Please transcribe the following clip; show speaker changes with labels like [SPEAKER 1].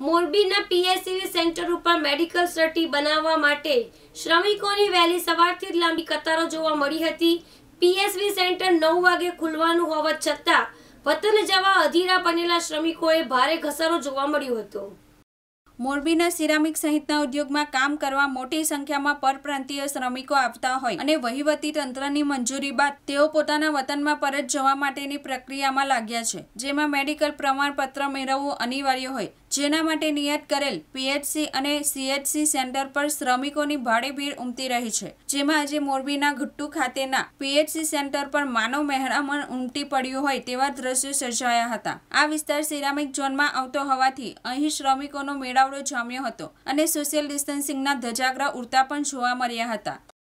[SPEAKER 1] મોરબીના પીએસસીવી સેન્ટર ઉપર મેડિકલ સર્ટી બનાવવા માટે શ્રમિકોની વહેલી સવારથી જ લાંબી કતારો જોવા મળી હતી. પીએસવી સેન્ટર નવ વાગે ખુલવાનું હોવા છતાં વતન જવા અધીરા બનેલા શ્રમિકોએ ભારે ઘસારો જોવા મળ્યો હતો.
[SPEAKER 2] મોરબીના સિરામિક સહિતના ઉદ્યોગમાં કામ કરવા મોટી સંખ્યામાં પરપ્રાંતીય શ્રમિકો આવતા હોય અને વહીવટી તંત્રની મંજૂરી બાદ તેઓ પોતાના વતનમાં પરત જવા માટેની પ્રક્રિયામાં લાગ્યા છે, જેમાં મેડિકલ પ્રમાણપત્ર મેળવવું અનિવાર્ય હોય. જેના માટે નિયત કરેલ પીએચસી અને સીએચસી સેન્ટર પર શ્રમિકોની ભારે ભીડ ઉમટી રહી છે, જેમાં આજે મોરબીના ઘટ્ટુ ખાતેના પીએચસી સેન્ટર પર માનવ મહેરામણ ઉમટી પડ્યું હોય તેવા દ્રશ્યો સર્જાયા હતા. આ વિસ્તાર સિરામિક ઝોનમાં આવતો હોવાથી અહીં શ્રમિકોનો મેળાવડો જામ્યો હતો અને સોશિયલ ડિસ્ટન્સિંગના ધજાગરા ઉડતા પણ જોવા મળ્યા હતા.